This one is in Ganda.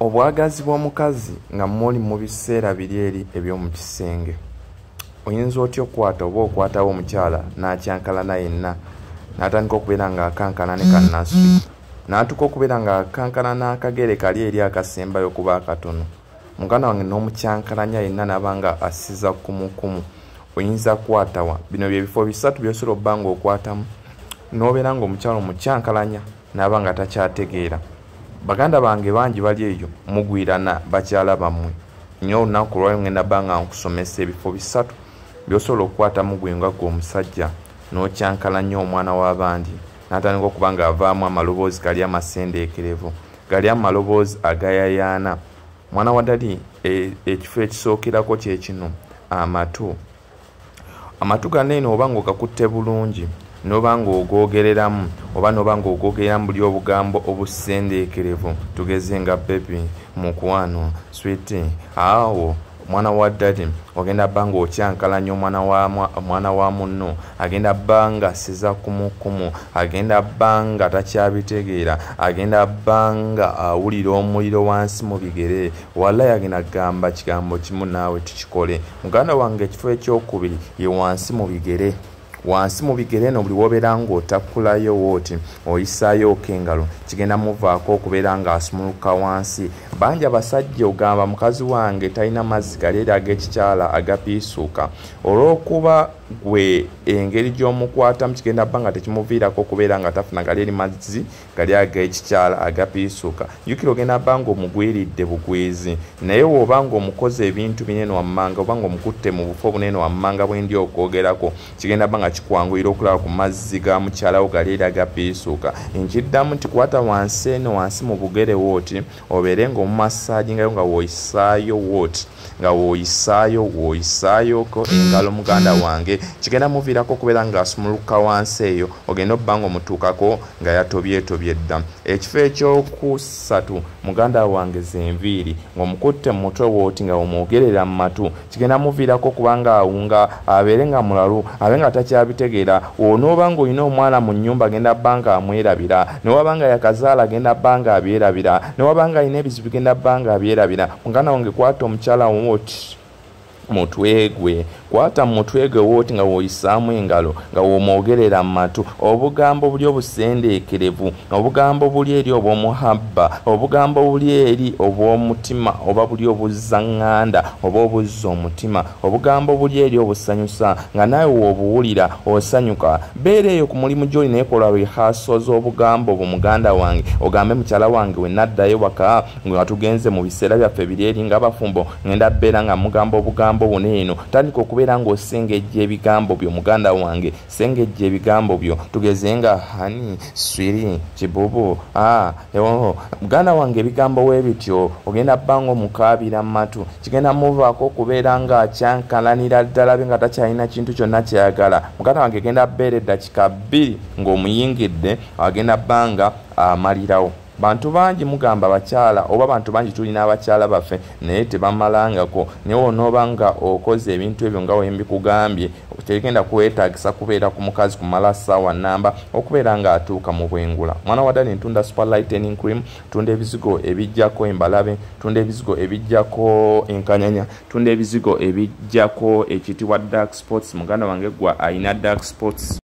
obwagazi bw'omukazi nga muli mu biseera biri eri eby'omu kisenge. Oyinza otya okukwata oba okwatawo omukyala n'akyankalana yenna n'atandika okubeera ng'akankana ne kannaspi n'atuuka okubeera ng'akankana n'akagere kali eri akasembayo kuba akatono. Muganda wange n'omukyankalanya yenna n'aba nga asiza kumukumu oyinza kukwatawa bino byebifo bisatu byosobola obba ng'okwatamu n'obeera ng'omukyala omukyankalanya n'aba nga takyategeera baganda bange bangi bali eyo mugwirana bakyala bammwe. Nyo olunaku lwayo ngenda bba nga nkusomesa ebifo bisatu byosobola okukwatamu gwe nga gwe omusajja n'okyankala nnyo omwana w'abandi n'atandika okuba ng'avaamu amaloboozi gali amasendeekerevu gali amaloboozi agayayaana. Mwana wa dali ekifo ekisookerako kye kino amatu. Amatu gano eno oba ng'ogakutte bulungi noba ng'ogoogereramu oba noba ng'ogoogereramu buli obugambo obusendeekerevu tugeze nga bebi mukwano switi awo omwana wa ddadi ogenda bba ng'okyankalanya omwana wa munno agenda bba nga asiza kumukumu agenda bba nga takyabitegeera agenda bba nga awulira omuliro wansi mu bigere wallayi agenda kugamba kigambo kimu naawe tukikole. Muganda wange ekifo ekyokubiri ye wansi mu bigere wansi mu bigere eno buli wobeera ng'otakkulayo wooti oyisaayooko engalo kigenda muvaako okubeera ng'asumuluka wansi. Bangi abasajja ogamba mukazi wange talina mazzi gali eri ag'ekikyala agapiisuuka. Olw'okuba gwe engeri gy'omukwatamu kigenda bba nga tekimuviirako okubeera nga tafuna gali eri mazzi gali ag'ekikyala agapiisuuka jjukira ogenda bba ng'omugwiridde bugwizi. Naye bw'oba ng'omukozi ebintu binene wammanga oba ng'omukutte mu bufo bunene wammanga bwendi okwogerako kigenda bba nga kikwanguyira okulaba ku mazzi ga mukyalawo gali eri agapiisuuka nkiddamu nti kwata wansi eno wansi mu bugere wooti obeere ng'omumasaajingayo nga woyisaayo wooti nga woyisaayo woyisaayoko engalo muganda wange. Kigenda muviirako okubeera ng'asumuluka wansi eyo ogenda obba nga omutuukako nga yatobyetobye dda. Ekifo ekyokusatu muganda wange zenviiri ng'omukutte mu mutwe wooti nga omwogerera mu matu. Kigenda muviirako okuba nga awunga abeere nga mulalu abe nga takyabitegeera onooba ng'olina omwana mu nnyumba agenda bba nga amwerabira. Newaba nga yakazaala agenda bba nga abyerabira. Newaba nga alina ebizibu genda bba nga abyerabira. Muganda wange kwata omukyala wooti mutwe gwe kwata mutwe gwe wooti nga woyisaamu engalo nga womwogerera mu matu. Obugambo buli obusendeekerevu obugambo buli eri obw'omuhabba obugambo buli eri obw'omutima oba buli obuzaŋŋanda oba obuzza omutima obugambo buli eri obusanyusa nga naawe woobuwulira osanyuka. Beera eyo ku mulimu gy'oli naye kola rehaaso z'obugambo bwo muganda wange ogambe mukyala wange we naddayo waka nga tugenze mu biseera byaffe biri eri nga bafumbo ngenda beera nga mugamba obugambo buno eno. Tandika okubeera ng'osengejja ebigambo byo muganda wange sengejja ebigambo byo. Tugeze nga hani swiri kibubu muganda wange ebigambo we bityo ogenda bba nga omukaabira mu matu kigenda muvaako okubeera ng'akyankalanira ddala be nga takyalina kintu kyonna kyayagala. Muganda wange genda bbeera eddakika bbiri ng'omuyingidde agenda bba nga amalirawo bantu bangi mugamba bakyala oba bantu bangi tulina abakyala baffe naye tebamalangako. Naye onooba nga okoze ebintu ebyo nga wembikugambye tegenda kwetagisa kubeera ku mukazi kumala ssaawa namba okubeera ng'atuuka mu bwengula. Mwana wa dani ntunda superlightening cream tunda ebizigo ebijjako embalabe tunda ebizigo ebijjako enkanyanya tunda ebizigo ebijjako ekitibwa dark sports. Muganda wange gwa ayina dark sports